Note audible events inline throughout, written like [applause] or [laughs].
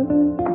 Hello,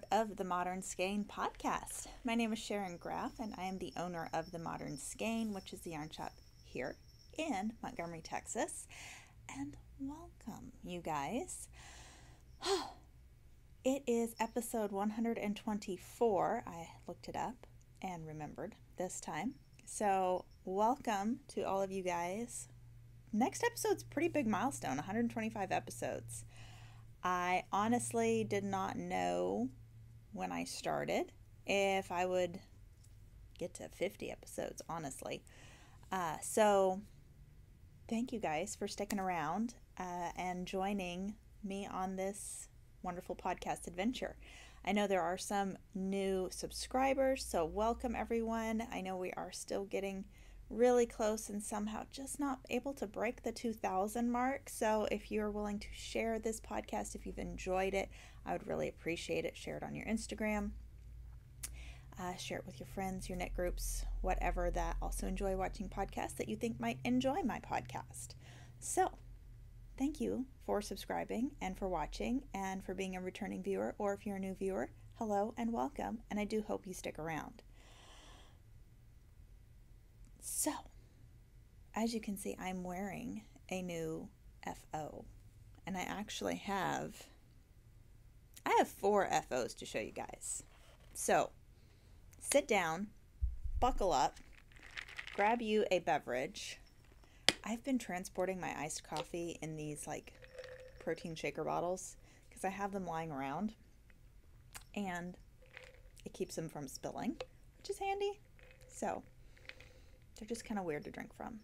episode of the Modern Skein podcast. My name is Sharon Graff, and I am the owner of the Modern Skein, which is the yarn shop here in Montgomery, Texas. And welcome, you guys. [sighs] It is episode 124. I looked it up and remembered this time. So, welcome to all of you guys. Next episode's pretty big milestone 125 episodes. I honestly did not know when I started if I would get to 50 episodes, honestly. Uh, so, thank you guys for sticking around uh, and joining me on this wonderful podcast adventure. I know there are some new subscribers, so welcome everyone. I know we are still getting really close and somehow just not able to break the 2000 mark. So if you're willing to share this podcast, if you've enjoyed it, I would really appreciate it. Share it on your Instagram, uh, share it with your friends, your knit groups, whatever that also enjoy watching podcasts that you think might enjoy my podcast. So thank you for subscribing and for watching and for being a returning viewer, or if you're a new viewer, hello and welcome. And I do hope you stick around. So, as you can see, I'm wearing a new FO, and I actually have I have four FOs to show you guys. So, sit down, buckle up, grab you a beverage. I've been transporting my iced coffee in these like protein shaker bottles because I have them lying around and it keeps them from spilling, which is handy. So, they're just kind of weird to drink from.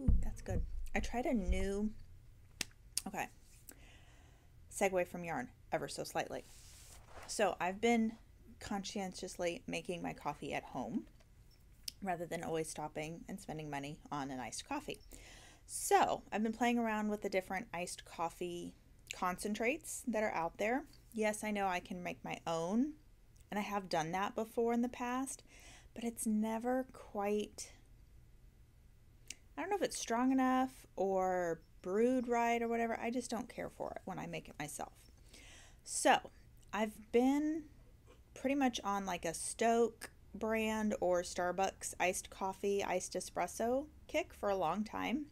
Ooh, that's good. I tried a new. Okay. Segue from yarn ever so slightly. So I've been conscientiously making my coffee at home rather than always stopping and spending money on an iced coffee. So I've been playing around with the different iced coffee concentrates that are out there. Yes, I know I can make my own, and I have done that before in the past, but it's never quite. I don't know if it's strong enough or brewed right or whatever. I just don't care for it when I make it myself. So I've been pretty much on like a Stok brand or Starbucks iced coffee, iced espresso kick for a long time.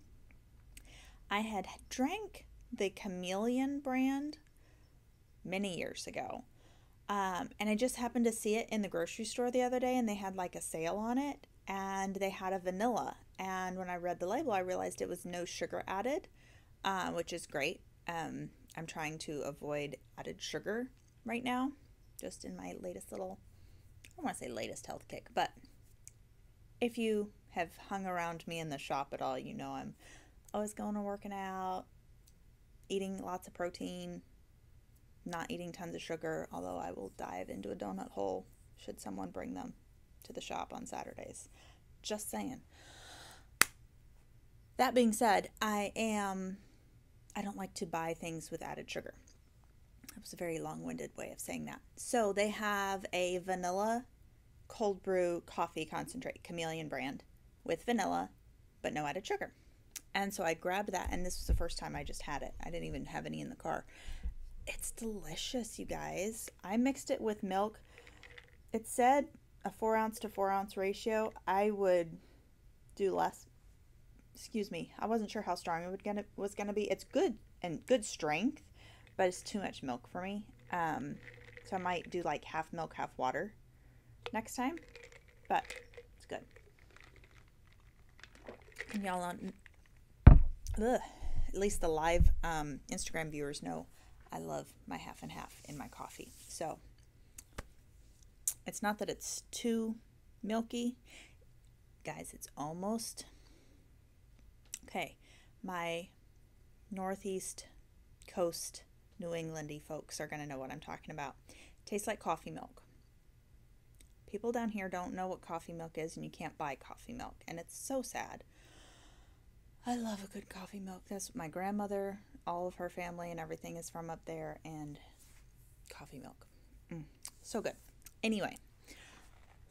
I had drank the Chameleon brand many years ago. Um, and I just happened to see it in the grocery store the other day and they had like a sale on it and they had a vanilla. And when I read the label, I realized it was no sugar added, uh, which is great. Um, I'm trying to avoid added sugar right now, just in my latest little, I don't want to say latest health kick, but if you have hung around me in the shop at all, you know I'm always going to working out, eating lots of protein, not eating tons of sugar, although I will dive into a donut hole should someone bring them to the shop on Saturdays. Just saying. That being said, I am I don't like to buy things with added sugar. That was a very long-winded way of saying that. So they have a vanilla cold brew coffee concentrate, Chameleon brand, with vanilla, but no added sugar. And so I grabbed that, and this was the first time I just had it. I didn't even have any in the car. It's delicious, you guys. I mixed it with milk. It said a four ounce to four ounce ratio. I would do less. Excuse me. I wasn't sure how strong it would gonna was gonna be. It's good and good strength, but it's too much milk for me. Um, so I might do like half milk, half water next time. But it's good. And y'all on, at least the live um, Instagram viewers know I love my half and half in my coffee. So it's not that it's too milky. Guys, it's almost okay. My northeast coast New Englandy folks are going to know what I'm talking about. tastes like coffee milk. People down here don't know what coffee milk is, and you can't buy coffee milk, and it's so sad. I love a good coffee milk. That's my grandmother, all of her family, and everything is from up there, and coffee milk. Mm, so good. Anyway,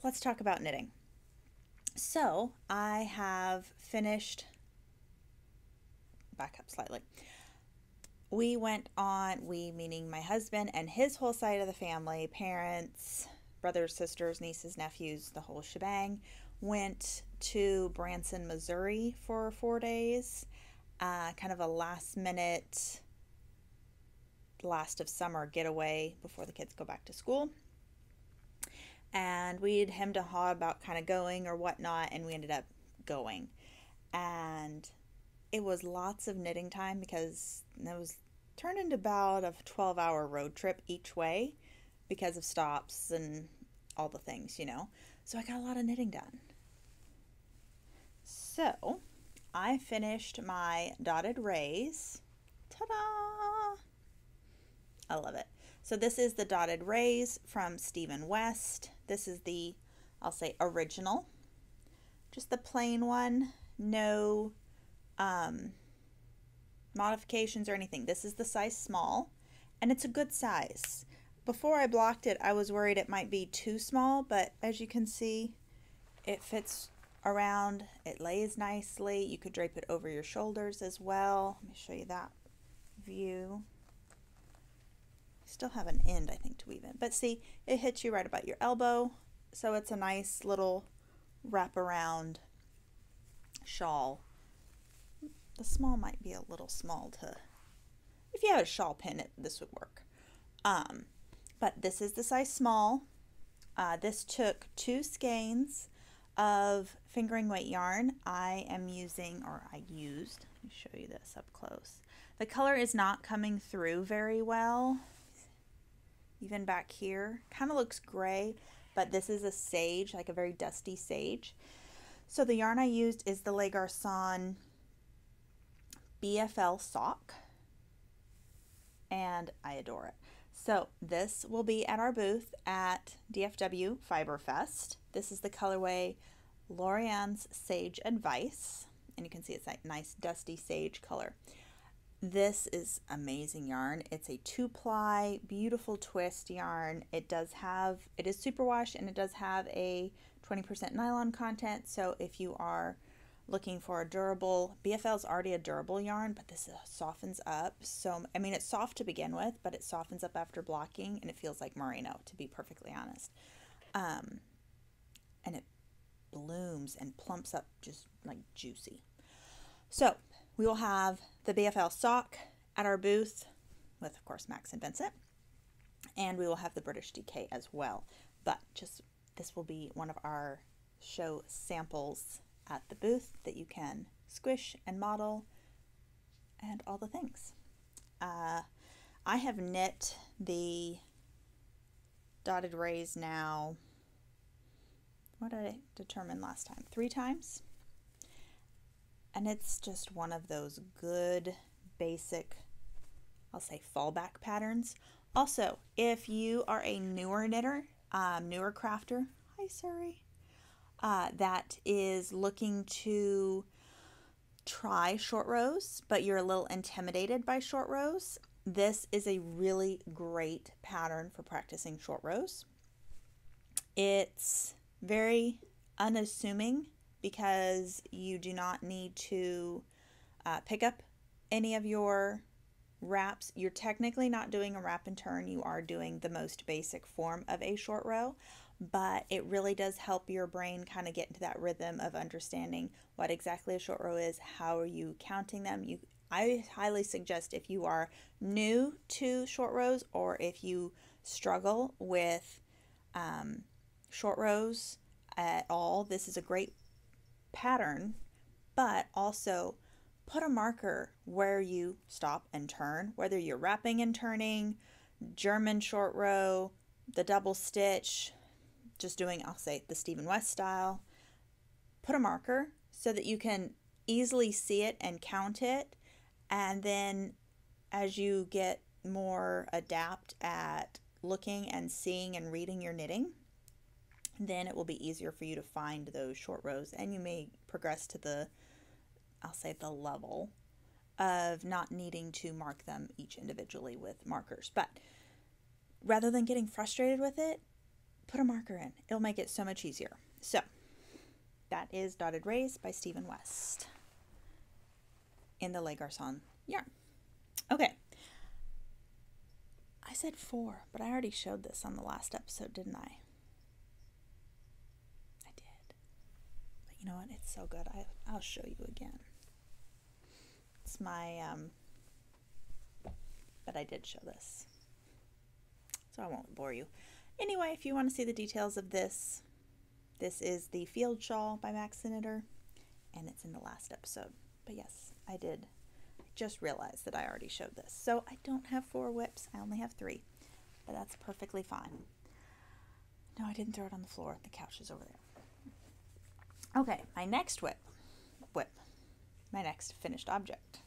let's talk about knitting. So, I have finished, back up slightly. We went on, we meaning my husband and his whole side of the family, parents, brothers, sisters, nieces, nephews, the whole shebang, went to Branson, Missouri for four days. Uh, kind of a last minute, last of summer getaway before the kids go back to school and we'd hemmed and haw about kind of going or whatnot, and we ended up going. And it was lots of knitting time because it was turned into about a 12 hour road trip each way because of stops and all the things, you know. So I got a lot of knitting done. So I finished my dotted rays. Ta da! I love it. So this is the dotted rays from Stephen West. This is the, I'll say, original. Just the plain one. No um, modifications or anything. This is the size small, and it's a good size. Before I blocked it, I was worried it might be too small, but as you can see, it fits around. It lays nicely. You could drape it over your shoulders as well. Let me show you that view. Still have an end, I think, to weave in. But see, it hits you right about your elbow. So it's a nice little wraparound shawl. The small might be a little small to... If you had a shawl pin, it, this would work. Um, but this is the size small. Uh, this took two skeins of fingering weight yarn. I am using, or I used, let me show you this up close. The color is not coming through very well even back here. Kind of looks gray, but this is a sage, like a very dusty sage. So the yarn I used is the Les Garçons BFL sock, and I adore it. So this will be at our booth at DFW Fiber Fest. This is the colorway Laurianne's Sage Advice, and you can see it's that nice dusty sage color. This is amazing yarn. It's a two ply, beautiful twist yarn. It does have, it is superwash and it does have a 20% nylon content. So if you are looking for a durable, BFL is already a durable yarn, but this softens up. So, I mean, it's soft to begin with, but it softens up after blocking and it feels like merino, to be perfectly honest. Um, and it blooms and plumps up just like juicy. So we will have the BFL sock at our booth with, of course, Max and Vincent. And we will have the British DK as well. But just this will be one of our show samples at the booth that you can squish and model and all the things. Uh, I have knit the dotted rays now. What did I determine last time? Three times? And it's just one of those good, basic, I'll say fallback patterns. Also, if you are a newer knitter, um, newer crafter, hi Surrey, uh, that is looking to try short rows, but you're a little intimidated by short rows, this is a really great pattern for practicing short rows. It's very unassuming because you do not need to uh, pick up any of your wraps. You're technically not doing a wrap and turn, you are doing the most basic form of a short row, but it really does help your brain kind of get into that rhythm of understanding what exactly a short row is, how are you counting them. You I highly suggest if you are new to short rows or if you struggle with um, short rows at all, this is a great pattern, but also put a marker where you stop and turn, whether you're wrapping and turning, German short row, the double stitch, just doing, I'll say, the Stephen West style. Put a marker so that you can easily see it and count it. And then as you get more adept at looking and seeing and reading your knitting, then it will be easier for you to find those short rows and you may progress to the, I'll say, the level of not needing to mark them each individually with markers. But rather than getting frustrated with it, put a marker in. It'll make it so much easier. So that is Dotted Rays by Stephen West in the Les Garçons yarn. Okay. I said four, but I already showed this on the last episode, didn't I? I did. But you know what? It's so good. I, I'll show you again. It's my, um, but I did show this. So I won't bore you. Anyway, if you want to see the details of this, this is the Field Shawl by Max Knitter, and it's in the last episode. But yes, I did just realized that I already showed this. So I don't have four WIPs, I only have three, but that's perfectly fine. No, I didn't throw it on the floor. The couch is over there. Okay, my next WIP, WIP, my next finished object.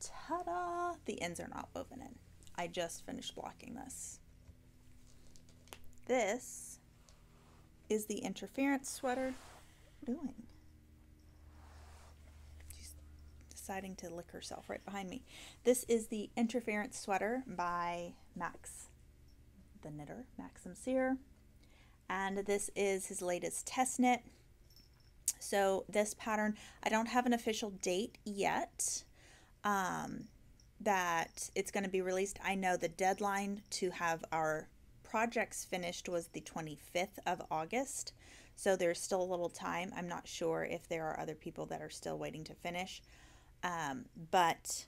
Ta-da! The ends are not woven in. I just finished blocking this. This is the interference sweater doing. deciding to lick herself right behind me. This is the Interference Sweater by Max, the knitter, Maxim Cyr. And this is his latest test knit. So this pattern, I don't have an official date yet um, that it's going to be released. I know the deadline to have our projects finished was the 25th of August. So there's still a little time. I'm not sure if there are other people that are still waiting to finish. Um, but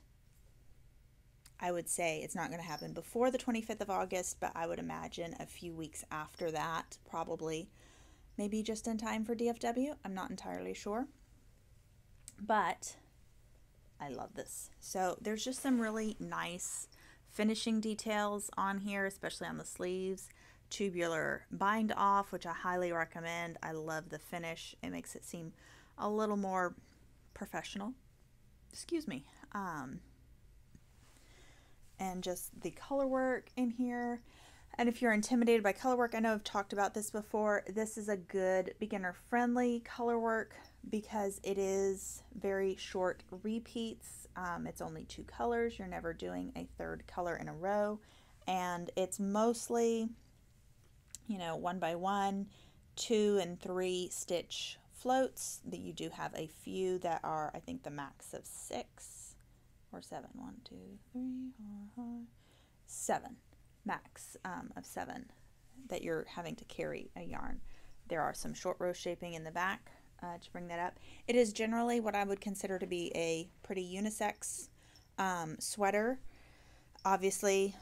I would say it's not going to happen before the 25th of August, but I would imagine a few weeks after that, probably. Maybe just in time for DFW. I'm not entirely sure. But I love this. So there's just some really nice finishing details on here, especially on the sleeves. Tubular bind off, which I highly recommend. I love the finish. It makes it seem a little more professional excuse me, um, and just the color work in here. And if you're intimidated by color work, I know I've talked about this before. This is a good beginner friendly color work because it is very short repeats. Um, it's only two colors. You're never doing a third color in a row. And it's mostly, you know, one by one, two and three stitch floats that you do have a few that are I think the max of six or seven one two three four five seven max um, of seven that you're having to carry a yarn there are some short row shaping in the back uh, to bring that up. It is generally what I would consider to be a pretty unisex um, sweater. Obviously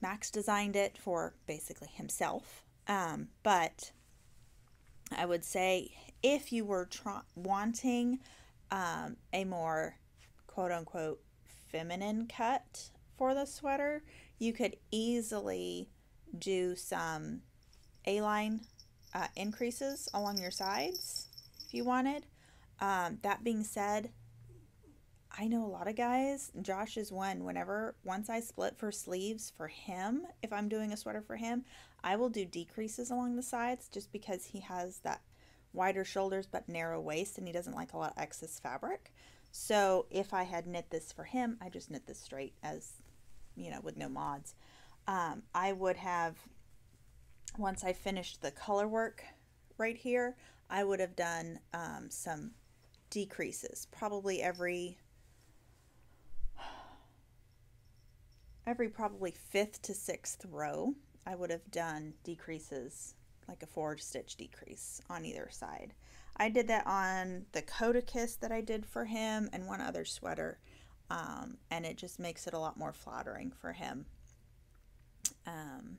Max designed it for basically himself um, but I would say if you were wanting um, a more quote unquote feminine cut for the sweater, you could easily do some A-line uh, increases along your sides you wanted. Um, that being said, I know a lot of guys, Josh is one, whenever, once I split for sleeves for him, if I'm doing a sweater for him, I will do decreases along the sides just because he has that wider shoulders but narrow waist and he doesn't like a lot of excess fabric. So if I had knit this for him, I just knit this straight as, you know, with no mods. Um, I would have, once I finished the color work right here, I would have done um, some decreases, probably every, every probably fifth to sixth row. I would have done decreases like a four stitch decrease on either side. I did that on the Codicus that I did for him and one other sweater, um, and it just makes it a lot more flattering for him. Um,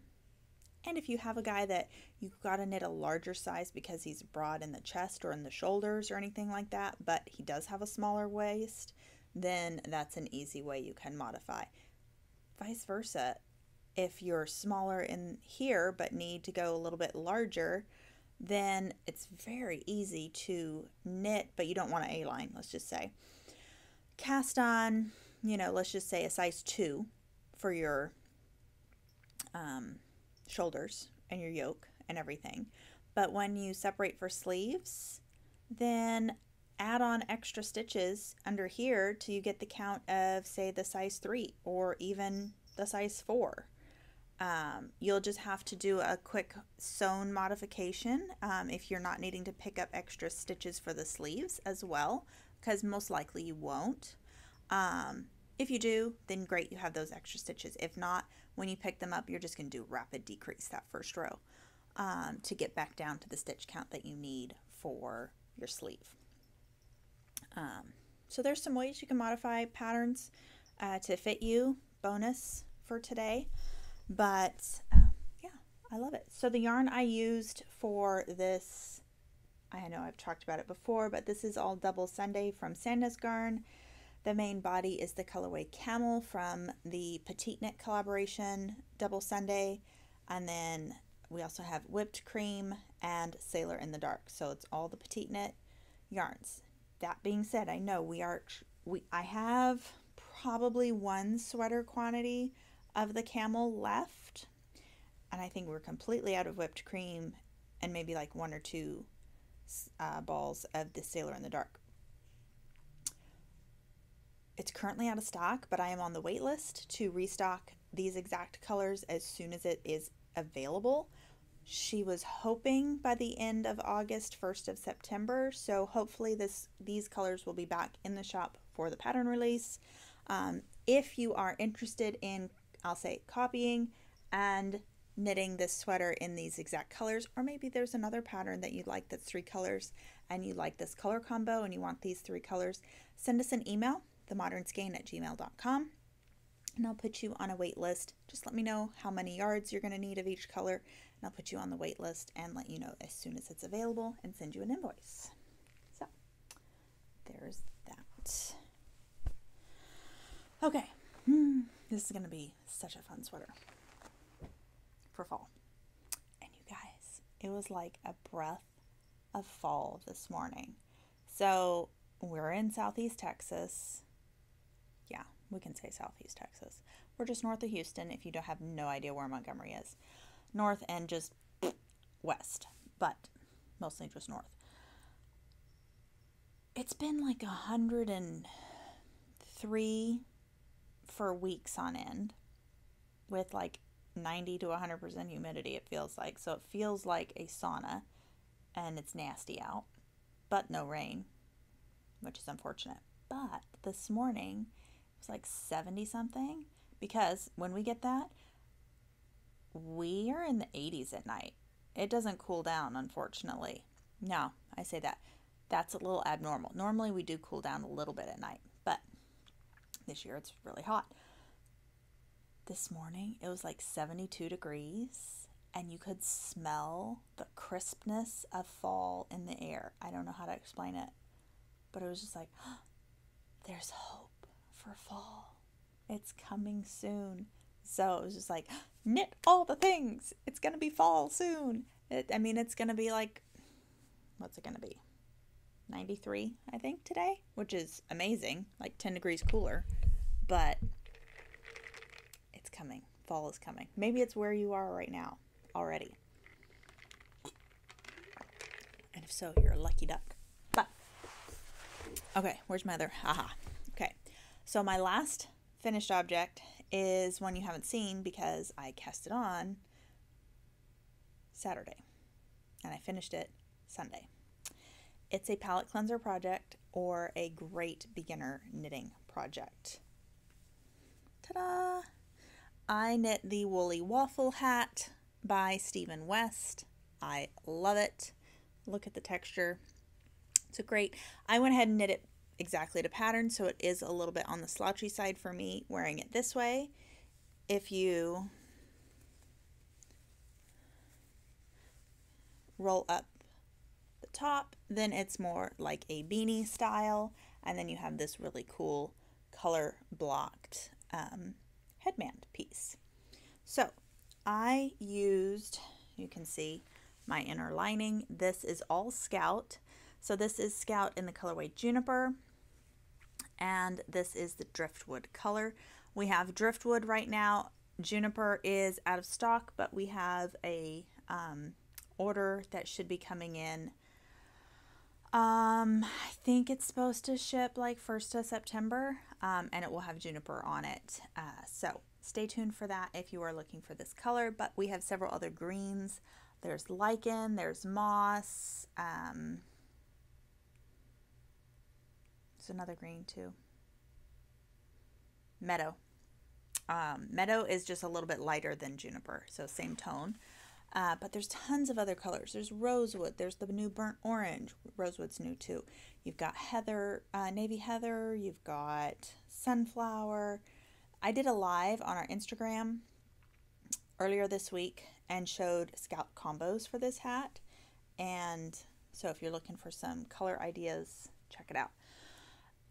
and if you have a guy that you got to knit a larger size because he's broad in the chest or in the shoulders or anything like that, but he does have a smaller waist, then that's an easy way you can modify. Vice versa, if you're smaller in here but need to go a little bit larger, then it's very easy to knit, but you don't want an A-line, let's just say. Cast on, you know, let's just say a size 2 for your um, shoulders and your yoke and everything. But when you separate for sleeves, then add on extra stitches under here till you get the count of, say, the size 3 or even the size 4. Um, you'll just have to do a quick sewn modification um, if you're not needing to pick up extra stitches for the sleeves as well, because most likely you won't. Um, if you do, then great, you have those extra stitches. If not, when you pick them up, you're just going to do rapid decrease that first row um, to get back down to the stitch count that you need for your sleeve. Um, so there's some ways you can modify patterns uh, to fit you. Bonus for today. But uh, yeah, I love it. So the yarn I used for this, I know I've talked about it before, but this is all Double Sunday from Sandnes Garn. The main body is the colorway Camel from the Petite Knit collaboration Double Sunday. And then we also have Whipped Cream and Sailor in the Dark. So it's all the Petite Knit yarns. That being said, I know we are we I have probably one sweater quantity of the camel left. And I think we're completely out of whipped cream and maybe like one or two uh, balls of the Sailor in the Dark. It's currently out of stock, but I am on the wait list to restock these exact colors as soon as it is available. She was hoping by the end of August, 1st of September, so hopefully this these colors will be back in the shop for the pattern release. Um, if you are interested in, I'll say, copying and knitting this sweater in these exact colors, or maybe there's another pattern that you like that's three colors and you like this color combo and you want these three colors, send us an email themodernskein at gmail.com and I'll put you on a wait list. Just let me know how many yards you're going to need of each color, and I'll put you on the wait list and let you know as soon as it's available and send you an invoice. So, there's that. Okay, hmm. this is going to be such a fun sweater for fall. And you guys, it was like a breath of fall this morning. So, we're in Southeast Texas we can say southeast Texas. We're just north of Houston if you don't have no idea where Montgomery is. North and just west, but mostly just north. It's been like a 103 for weeks on end with like 90 to 100% humidity, it feels like. So it feels like a sauna and it's nasty out, but no rain, which is unfortunate. But this morning, was like 70 something because when we get that, we are in the 80s at night. It doesn't cool down, unfortunately. No, I say that. That's a little abnormal. Normally we do cool down a little bit at night, but this year it's really hot. This morning it was like 72 degrees and you could smell the crispness of fall in the air. I don't know how to explain it, but it was just like, oh, [gasps] there's hope for fall. It's coming soon. So it was just like, [gasps] knit all the things. It's going to be fall soon. It, I mean, it's going to be like, what's it going to be? 93, I think, today, which is amazing, like 10 degrees cooler. But it's coming. Fall is coming. Maybe it's where you are right now already. And if so, you're a lucky duck. But, okay, where's my other? Haha. So my last finished object is one you haven't seen because I cast it on Saturday and I finished it Sunday. It's a palette cleanser project or a great beginner knitting project. Ta-da! I knit the Woolly Waffle Hat by Stephen West. I love it. Look at the texture. It's a great. I went ahead and knit it exactly to pattern, so it is a little bit on the slouchy side for me wearing it this way. If you roll up the top, then it's more like a beanie style, and then you have this really cool color blocked um, headband piece. So I used, you can see my inner lining. This is all Scout. So this is Scout in the colorway Juniper, and this is the Driftwood color. We have driftwood right now. Juniper is out of stock, but we have a um, order that should be coming in. Um, I think it's supposed to ship like 1st of September, um, and it will have juniper on it. Uh, so stay tuned for that if you are looking for this color. But we have several other greens. There's lichen, there's moss. Um, there's another green too. Meadow. Um, meadow is just a little bit lighter than juniper, so same tone. Uh, but there's tons of other colors. There's rosewood. There's the new burnt orange. Rosewood's new too. You've got heather, uh, navy heather. You've got sunflower. I did a live on our Instagram earlier this week and showed Scout combos for this hat. And so if you're looking for some color ideas, check it out.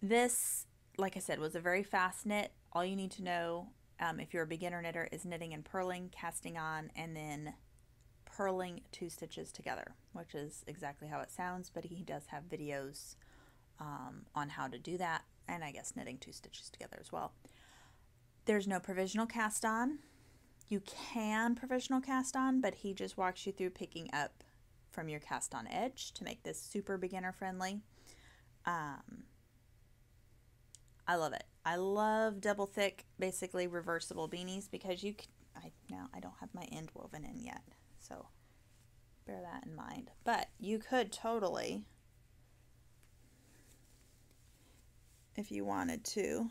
This, like I said, was a very fast knit. All you need to know um, if you're a beginner knitter is knitting and purling, casting on, and then purling two stitches together, which is exactly how it sounds, but he does have videos um, on how to do that, and I guess knitting two stitches together as well. There's no provisional cast on. You can provisional cast on, but he just walks you through picking up from your cast on edge to make this super beginner friendly. Um, I love it. I love double thick, basically reversible beanies because you can, I now I don't have my end woven in yet. So bear that in mind. But you could totally, if you wanted to,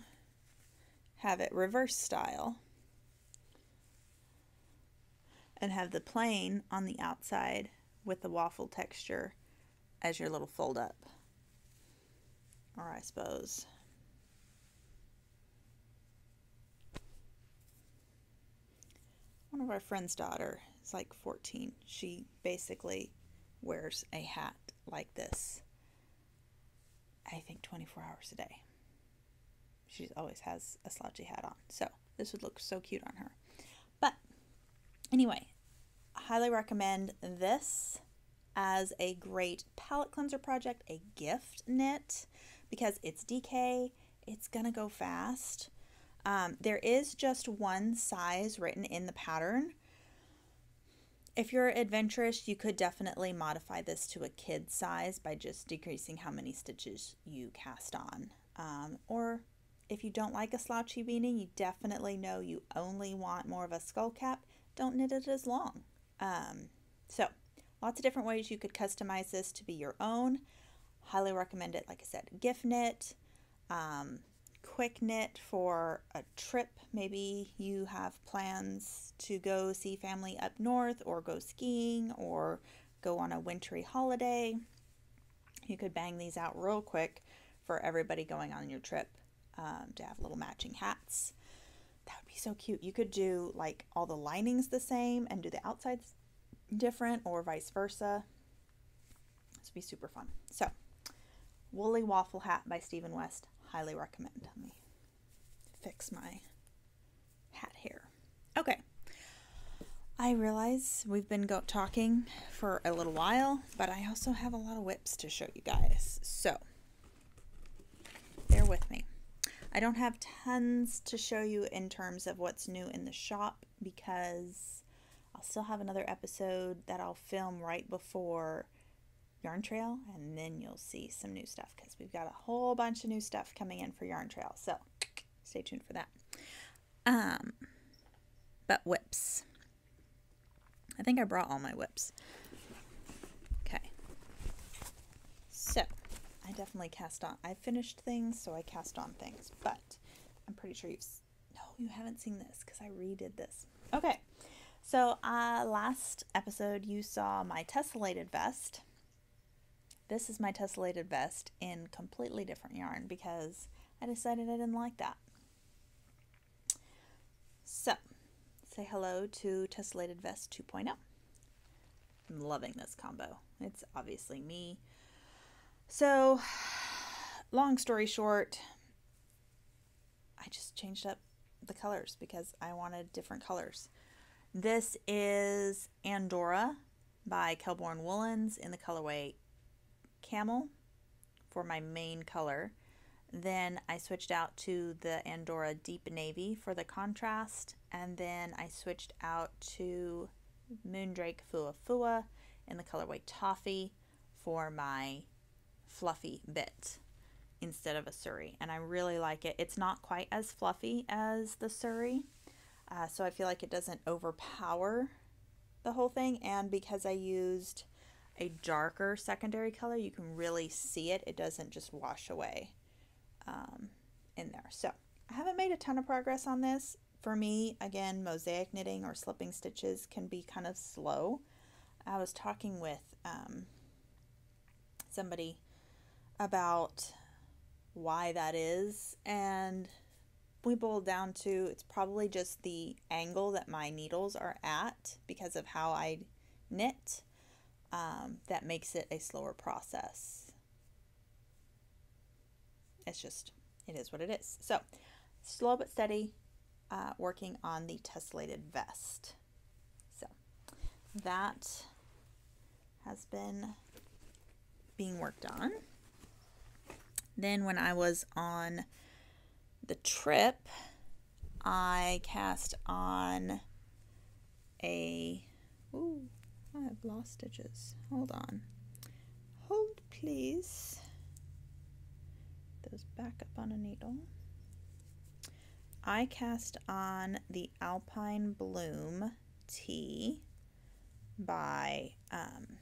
have it reverse style and have the plain on the outside with the waffle texture as your little fold up. Or I suppose one of our friend's daughter is like 14. She basically wears a hat like this, I think 24 hours a day. She always has a slouchy hat on. So this would look so cute on her. But anyway, highly recommend this as a great palette cleanser project, a gift knit, because it's DK, it's gonna go fast. Um, there is just one size written in the pattern. If you're adventurous, you could definitely modify this to a kid size by just decreasing how many stitches you cast on. Um, or if you don't like a slouchy beanie, you definitely know you only want more of a skull cap, don't knit it as long. Um, so, lots of different ways you could customize this to be your own. Highly recommend it, like I said, gift knit. Um, quick knit for a trip. Maybe you have plans to go see family up north or go skiing or go on a wintry holiday. You could bang these out real quick for everybody going on your trip um, to have little matching hats. That would be so cute. You could do like all the linings the same and do the outsides different or vice versa. This would be super fun. So, Woolly Waffle Hat by Stephen West highly recommend. Let me fix my hat hair. Okay. I realize we've been go- talking for a little while, but I also have a lot of WIPs to show you guys. So, bear with me. I don't have tons to show you in terms of what's new in the shop because I'll still have another episode that I'll film right before Yarn Trail, and then you'll see some new stuff because we've got a whole bunch of new stuff coming in for Yarn Trail. So stay tuned for that. Um, but WIPs. I think I brought all my WIPs. Okay. So I definitely cast on. I finished things, so I cast on things, but I'm pretty sure you've. No, you haven't seen this because I redid this. Okay. So, uh, last episode, you saw my tessellated vest this is my tessellated vest in completely different yarn because I decided I didn't like that. So, say hello to Tessellated Vest 2.0. I'm loving this combo. It's obviously me. So, [sighs] long story short, I just changed up the colors because I wanted different colors. This is Andorra by Kelbourne Woolens in the colorway camel for my main color. Then I switched out to the Andorra Deep Navy for the contrast. And then I switched out to Moondrake Fuwa Fuwa in the colorway Toffee for my fluffy bit instead of a Suri. And I really like it. It's not quite as fluffy as the Suri. Uh, so I feel like it doesn't overpower the whole thing. And because I used a darker secondary color, you can really see it. It doesn't just wash away um, in there. So I haven't made a ton of progress on this. For me, again, mosaic knitting or slipping stitches can be kind of slow. I was talking with um, somebody about why that is, and we boiled down to it's probably just the angle that my needles are at because of how I knit um, that makes it a slower process. It's just, it is what it is. So, slow but steady, uh, working on the tessellated vest. So, that has been being worked on. Then, when I was on the trip, I cast on a. Ooh, I have lost stitches. Hold on. Hold, please. Those back up on a needle. I cast on the Alpine Bloom Tee by um,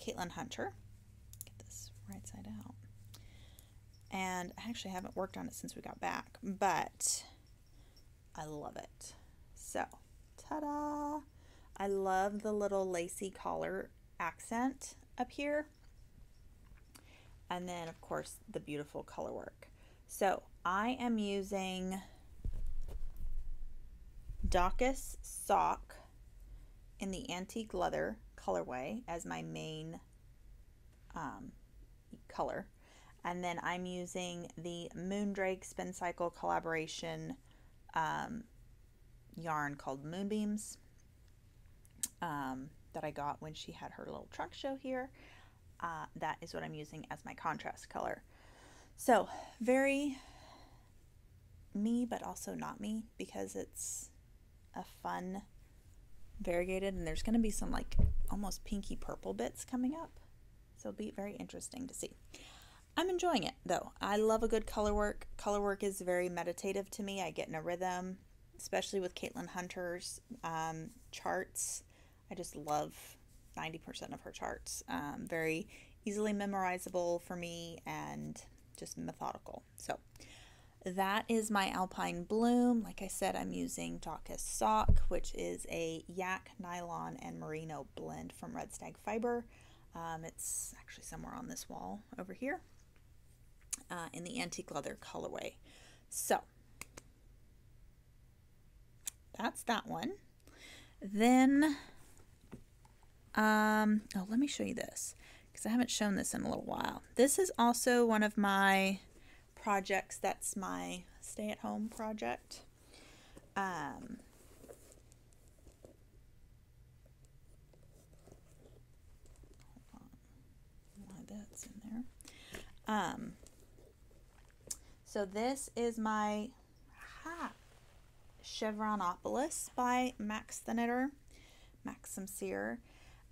Caitlin Hunter. Get this right side out. And I actually haven't worked on it since we got back, but I love it. So, ta da! I love the little lacy collar accent up here. And then, of course, the beautiful color work. So I am using Daucus Sock in the antique leather colorway as my main um, color. And then I'm using the Moondrake Spin Cycle collaboration um, yarn called Moonbeams um, that I got when she had her little truck show here. Uh, that is what I'm using as my contrast color. So very me, but also not me because it's a fun variegated and there's going to be some like almost pinky purple bits coming up. So it'll be very interesting to see. I'm enjoying it though. I love a good color work. Color work is very meditative to me. I get in a rhythm, especially with Caitlin Hunter's um, charts. I just love 90% of her charts. Um, very easily memorizable for me and just methodical. So that is my Alpine Bloom. Like I said, I'm using Daucus Sock, which is a yak, nylon, and merino blend from Red Stag Fiber. Um, it's actually somewhere on this wall over here uh, in the antique leather colorway. So that's that one. Then um, oh, let me show you this because I haven't shown this in a little while. This is also one of my projects that's my stay at home project. Um, that's in there. Um, so this is my ha, Chevronopolis by Max the Knitter, Maxim Cyr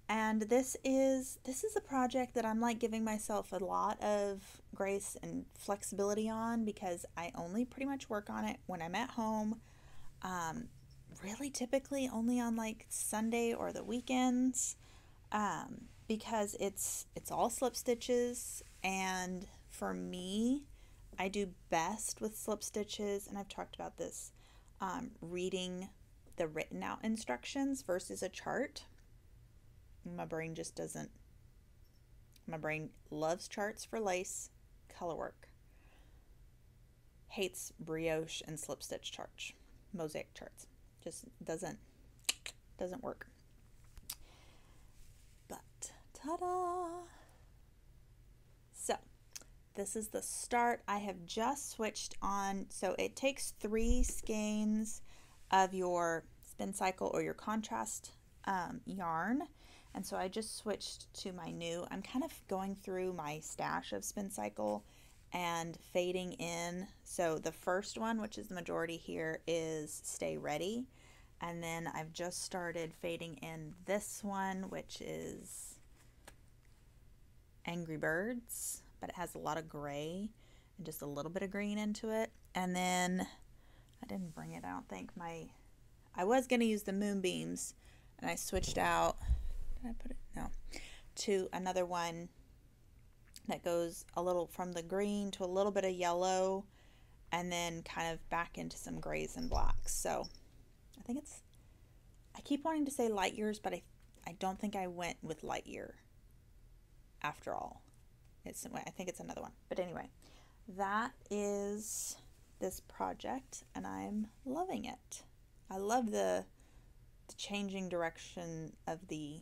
and this is this is a project that I'm like giving myself a lot of grace and flexibility on because I only pretty much work on it when I'm at home. Um, really, typically only on like Sunday or the weekends, um, because it's it's all slip stitches, and for me, I do best with slip stitches, and I've talked about this. Um, reading the written out instructions versus a chart my brain just doesn't. My brain loves charts for lace, color work. Hates brioche and slip stitch charts, mosaic charts. Just doesn't doesn't work. But ta-da! So, this is the start. I have just switched on, so it takes three skeins of your spin cycle or your contrast um, yarn and so I just switched to my new, I'm kind of going through my stash of Spin Cycle and fading in. So the first one, which is the majority here, is Stay Ready. And then I've just started fading in this one, which is Angry Birds, but it has a lot of gray and just a little bit of green into it. And then I didn't bring it I don't Think my I was going to use the moonbeams and I switched out. I put it? No. To another one that goes a little from the green to a little bit of yellow and then kind of back into some grays and blacks. So I think it's, I keep wanting to say light years, but I, I don't think I went with light year after all. It's, I think it's another one. But anyway, that is this project and I'm loving it. I love the, the changing direction of the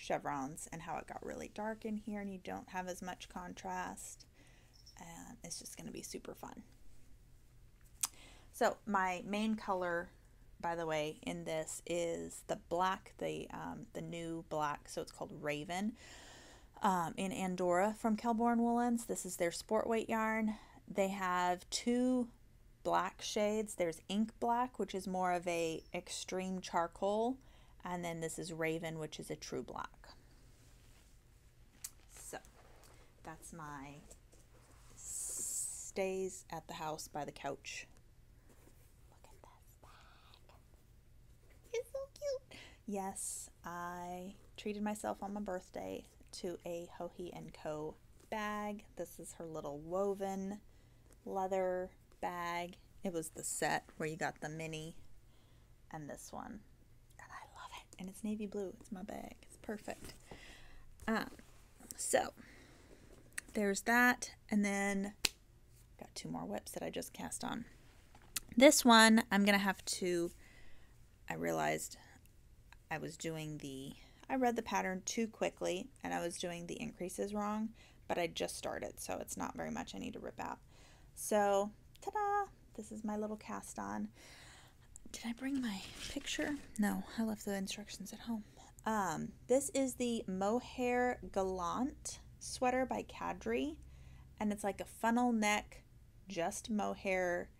chevrons and how it got really dark in here and you don't have as much contrast and it's just going to be super fun. So my main color by the way in this is the black the um, the new black so it's called Raven um, in Andorra from Kelbourne Woolens. This is their sport weight yarn. They have two black shades. There's ink black, which is more of a extreme charcoal, and then this is Raven, which is a true black. So that's my stays at the house by the couch. Look at this bag. It's so cute. Yes, I treated myself on my birthday to a and Co bag. This is her little woven leather bag. It was the set where you got the mini and this one. And I love it. And it's navy blue. It's my bag. It's perfect. Um, so there's that. And then got two more WIPs that I just cast on. This one, I'm to have to, I realized I was doing the, I read the pattern too quickly and I was doing the increases wrong, but I just started, so it's not very much I need to rip out. So ta-da! This is my little cast on. Did I bring my picture? No, I left the instructions at home. Um, this is the Mohair Gallant sweater by Caidree, and it's like a funnel neck, just mohair,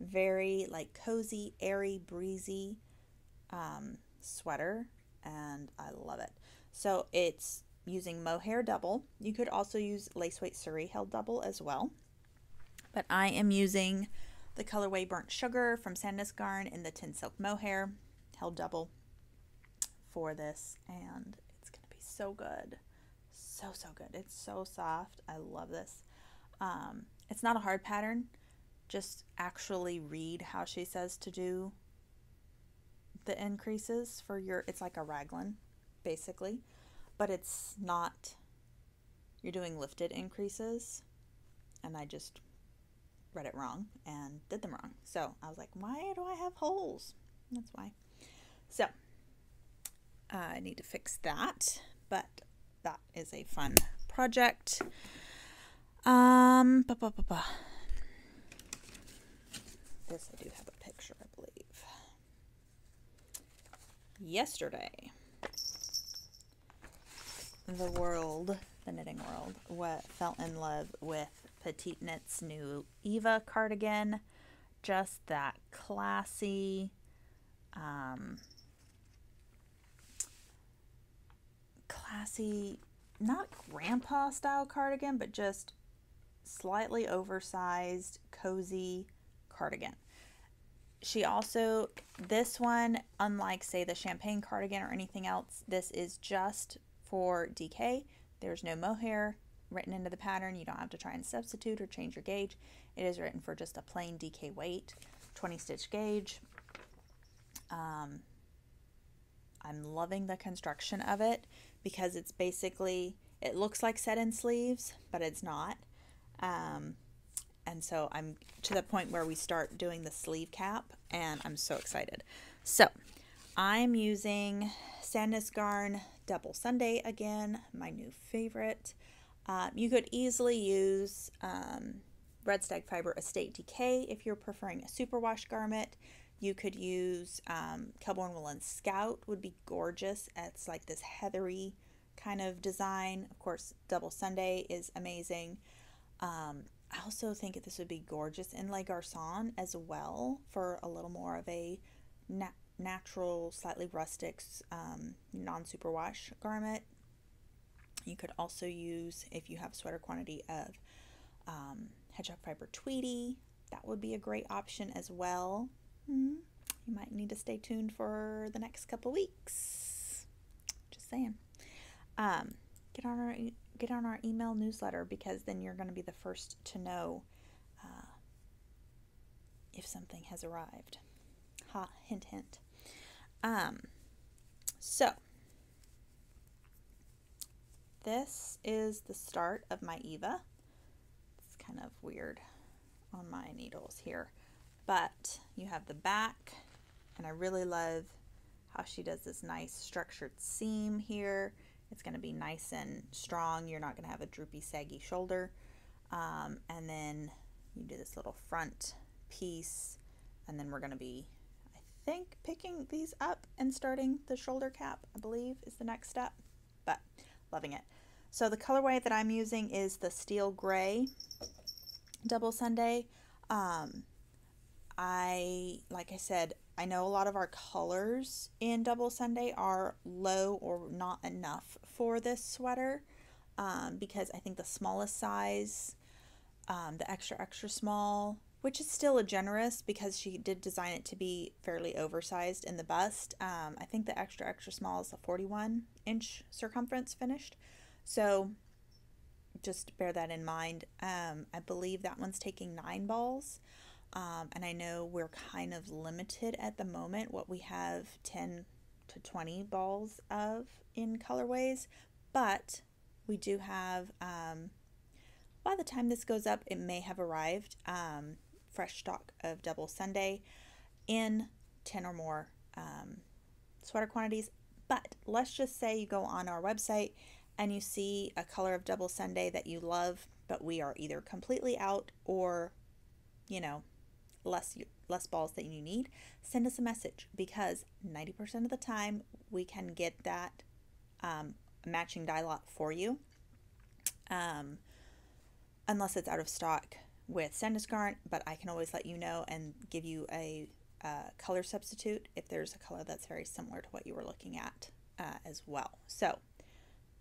very like cozy, airy, breezy um, sweater, and I love it. So it's using mohair double. You could also use lace weight Suri held double as well but I am using the colorway Burnt Sugar from Sandnes Garn in the Tynn Silk Mohair, held double for this, and it's going to be so good. So, so good. It's so soft. I love this. Um, it's not a hard pattern. Just actually read how she says to do the increases for your, it's like a raglan, basically, but it's not, you're doing lifted increases, and I just read it wrong and did them wrong. So I was like, why do I have holes? That's why. So uh, I need to fix that, but that is a fun project. Um, ba, ba, ba, This I do have a picture, I believe. Yesterday, the world, the knitting world, what fell in love with Petite Knit's new Eva cardigan. Just that classy, um, classy, not grandpa style cardigan, but just slightly oversized, cozy cardigan. She also, this one, unlike say the champagne cardigan or anything else, this is just for DK. There's no mohair, written into the pattern. You don't have to try and substitute or change your gauge. It is written for just a plain DK weight, 20 stitch gauge. Um, I'm loving the construction of it because it's basically, it looks like set in sleeves, but it's not. Um, and so I'm to the point where we start doing the sleeve cap and I'm so excited. So I'm using Sandnes Garn Double Sunday again, my new favorite. Um, you could easily use um, Red Stag Fiber Estate DK if you're preferring a superwash garment. You could use um, Kelbourne Woolen Scout would be gorgeous. It's like this heathery kind of design. Of course, Double Sunday is amazing. Um, I also think this would be gorgeous in Le Garçon as well for a little more of a na- natural, slightly rustic, um, non superwash garment. You could also use, if you have sweater quantity of um, hedgehog fiber tweedy, that would be a great option as well. Mm-hmm. You might need to stay tuned for the next couple weeks. Just saying. Um, get on our get on our email newsletter because then you're going to be the first to know uh, if something has arrived. Ha! Hint, hint. Um, so this is the start of my Eva. It's kind of weird on my needles here, but you have the back, and I really love how she does this nice structured seam here. It's going to be nice and strong. You're not going to have a droopy, saggy shoulder. Um, and then you do this little front piece, and then we're going to be, I think, picking these up and starting the shoulder cap, I believe, is the next step. But loving it. So the colorway that I'm using is the steel gray double Sunday. Um, I, like I said, I know a lot of our colors in Double Sunday are low or not enough for this sweater um, because I think the smallest size, um, the extra, extra small, which is still a generous because she did design it to be fairly oversized in the bust. Um, I think the extra, extra small is a 41 inch circumference finished. So just bear that in mind. Um, I believe that one's taking nine balls. Um, and I know we're kind of limited at the moment what we have 10 to 20 balls of in colorways, but we do have, um, by the time this goes up, it may have arrived um, fresh stock of Double Sunday in 10 or more um, sweater quantities. But let's just say you go on our website and you see a color of Double Sunday that you love, but we are either completely out or, you know, less less balls that you need, send us a message because 90% of the time we can get that um, matching dye lot for you. Um, unless it's out of stock with Sandnesgarn, but I can always let you know and give you a color substitute if there's a color that's very similar to what you were looking at uh, as well. So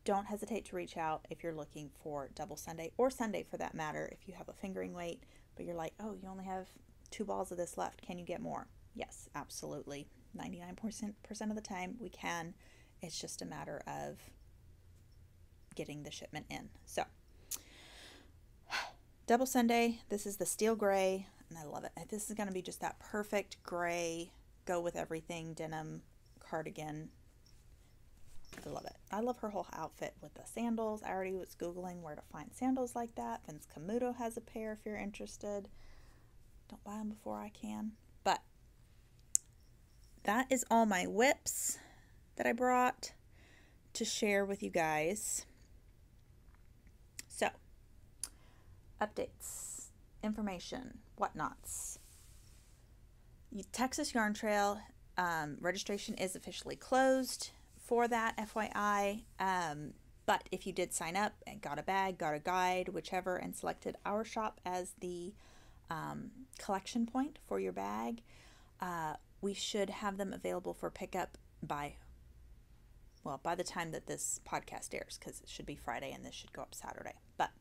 don't hesitate to reach out if you're looking for double Sunday or Sunday for that matter. If you have a fingering weight, but you're like, oh, you only have two balls of this left. Can you get more? Yes, absolutely. 99% of the time we can. It's just a matter of getting the shipment in. So, [sighs] double Sunday. This is the steel gray, and I love it. This is going to be just that perfect gray, go with everything denim cardigan. I love it. I love her whole outfit with the sandals. I already was Googling where to find sandals like that. Vince Camuto has a pair if you're interested. Don't buy them before I can. But that is all my WIPs that I brought to share with you guys. So, updates, information, whatnots. Texas Yarn Trail um, registration is officially closed for that, FYI. Um, but if you did sign up and got a bag, got a guide, whichever, and selected our shop as the um, collection point for your bag. Uh, we should have them available for pickup by, well, by the time that this podcast airs, because it should be Friday and this should go up Saturday. But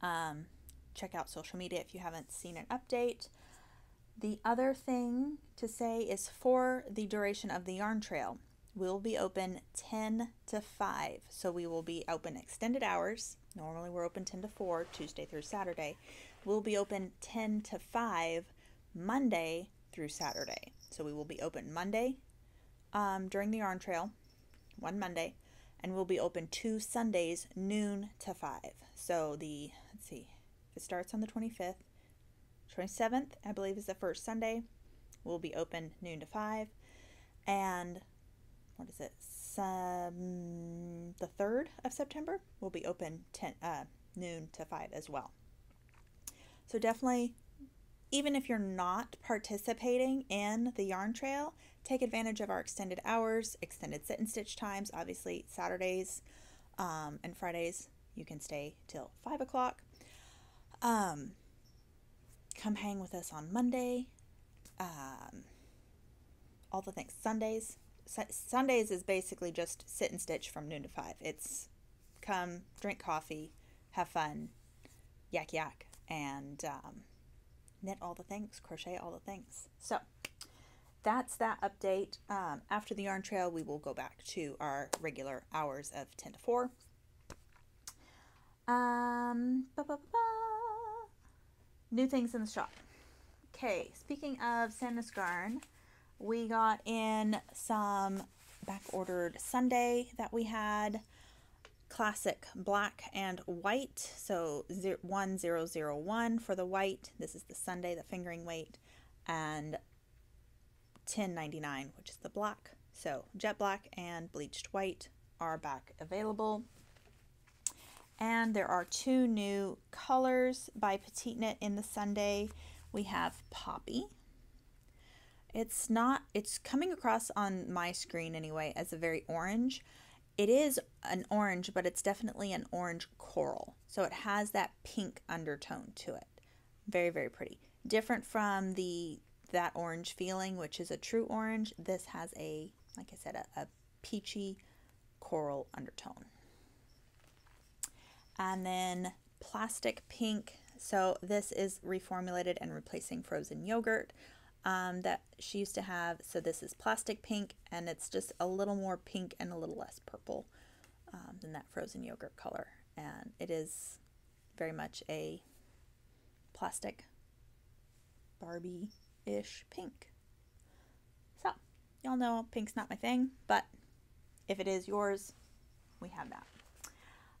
um, check out social media if you haven't seen an update. The other thing to say is for the duration of the yarn trail, we'll be open 10 to 5. So we will be open extended hours. Normally we're open 10 to 4, Tuesday through Saturday we'll be open 10 to 5 Monday through Saturday. So we will be open Monday um, during the yarn trail, one Monday, and we'll be open two Sundays, noon to 5. So the, let's see, if it starts on the 25th. 27th, I believe, is the first Sunday. We'll be open noon to 5. And what is it? Some, the 3rd of September, we'll be open 10, uh, noon to 5 as well. So definitely, even if you're not participating in the yarn trail, take advantage of our extended hours, extended sit and stitch times. Obviously, Saturdays um, and Fridays you can stay till five o'clock. Um, come hang with us on Monday. Um, all the things. Sundays. Su- Sundays is basically just sit and stitch from noon to five. It's come, drink coffee, have fun, yak yak, and um, knit all the things, crochet all the things. So that's that update. Um, after the yarn trail, we will go back to our regular hours of 10 to 4. Um, ba, ba, ba, new things in the shop. Okay, speaking of Sandnes Garn, we got in some back ordered Sunday that we had classic black and white. So 1001 for the white. This is the Sunday, the fingering weight, and 1099, which is the black. So jet black and bleached white are back available. And there are two new colors by Petite Knit in the Sunday. We have Poppy. It's not, it's coming across on my screen anyway as a very orange. It is an orange, but it's definitely an orange coral. So it has that pink undertone to it. Very, very pretty. Different from the that orange feeling, which is a true orange. This has a, like I said, a, a peachy coral undertone. And then plastic pink. So this is reformulated and replacing frozen yogurt um, that she used to have. So this is plastic pink and it's just a little more pink and a little less purple um, than that frozen yogurt color. And it is very much a plastic Barbie ish pink. So, y'all know pink's not my thing, but if it is yours, we have that.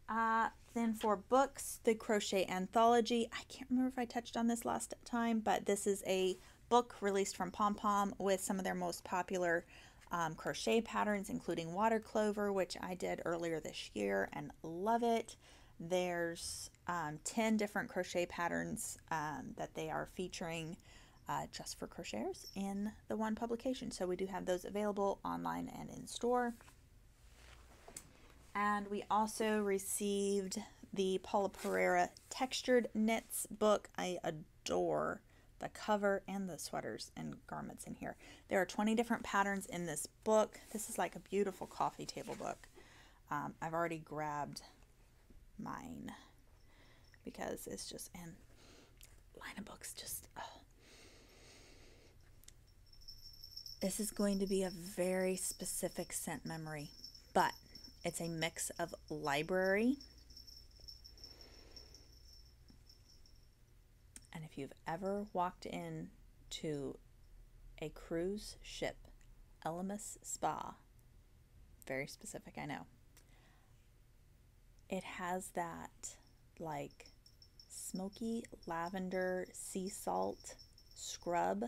Uh, then for books, the Crochet Anthology. I can't remember if I touched on this last time, but this is a book released from Pom Pom with some of their most popular um, crochet patterns, including water clover, which I did earlier this year and love it. There's um, 10 different crochet patterns um, that they are featuring uh, just for crocheters in the one publication. So we do have those available online and in store. And we also received the Paula Pereira Textured Knits book. I adore the cover and the sweaters and garments in here. There are 20 different patterns in this book. This is like a beautiful coffee table book. Um, I've already grabbed mine because it's just, and line of books just, oh. This is going to be a very specific scent memory, but it's a mix of library and if you've ever walked in to a cruise ship, Elemis Spa, very specific, I know. It has that like smoky lavender sea salt scrub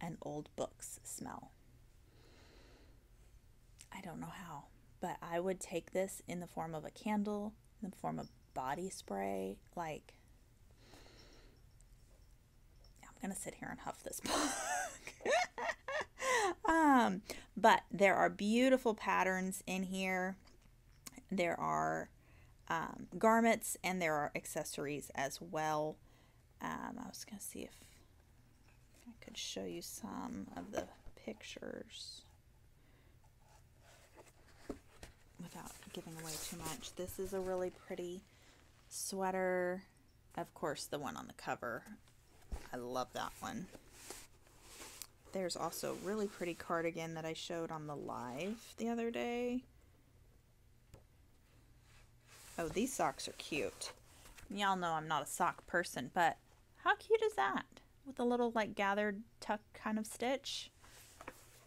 and old books smell. I don't know how, but I would take this in the form of a candle, in the form of body spray. Like, I'm going to sit here and huff this book. [laughs] um, but there are beautiful patterns in here. There are um, garments and there are accessories as well. Um, I was going to see if I could show you some of the pictures without giving away too much. This is a really pretty sweater. Of course, the one on the cover. I love that one. There's also a really pretty cardigan that I showed on the live the other day. Oh, these socks are cute. Y'all know I'm not a sock person, but how cute is that? with a little like gathered tuck kind of stitch.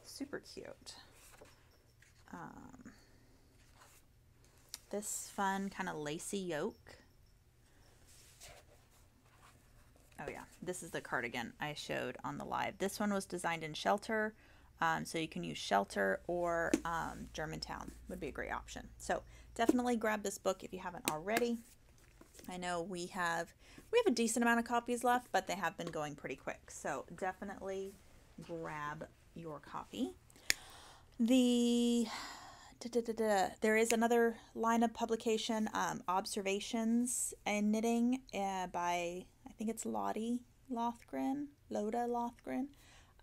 Super cute. Um, this fun kind of lacy yoke. Oh yeah, this is the cardigan I showed on the live. This one was designed in shelter, um, so you can use shelter or um, Germantown would be a great option. So definitely grab this book if you haven't already. I know we have we have a decent amount of copies left, but they have been going pretty quick. So definitely grab your copy. The there is another line of publication, um, Observations in Knitting uh, by, think it's Lottie Lothgren, Loda Lothgren.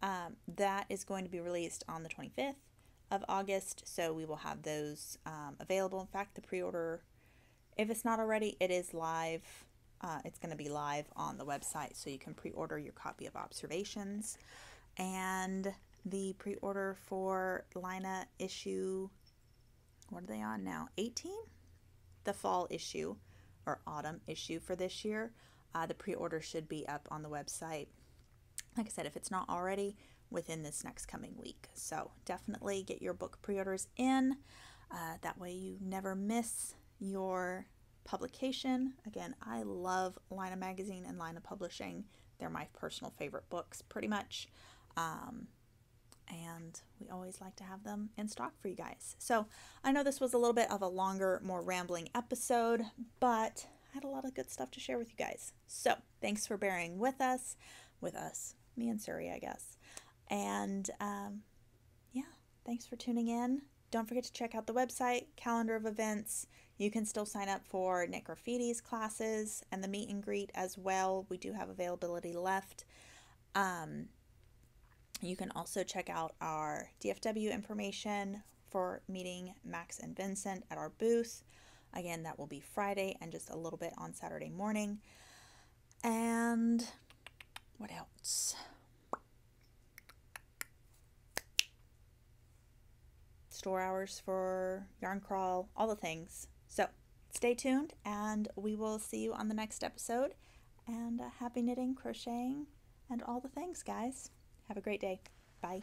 Um, that is going to be released on the 25th of August, so we will have those um, available. In fact, the pre order, if it's not already, it is live. Uh, it's going to be live on the website, so you can pre order your copy of Observations. And the pre order for Laine issue, what are they on now? 18? The fall issue or autumn issue for this year. Uh, the pre order should be up on the website. Like I said, if it's not already, within this next coming week. So definitely get your book pre orders in. Uh, that way you never miss your publication. Again, I love Laine Magazine and Laine Publishing. They're my personal favorite books, pretty much. Um, and we always like to have them in stock for you guys. So I know this was a little bit of a longer, more rambling episode, but I had a lot of good stuff to share with you guys. So thanks for bearing with us, with us, me and Suri, I guess. And um, yeah, thanks for tuning in. Don't forget to check out the website, calendar of events. You can still sign up for Knit Graffiti's classes and the meet and greet as well. We do have availability left. Um, you can also check out our DFW information for meeting Max and Vincent at our booth. Again, that will be Friday and just a little bit on Saturday morning. And what else? store hours for Yarn Crawl, all the things. So stay tuned and we will see you on the next episode. And uh, happy knitting, crocheting, and all the things, guys. Have a great day. Bye.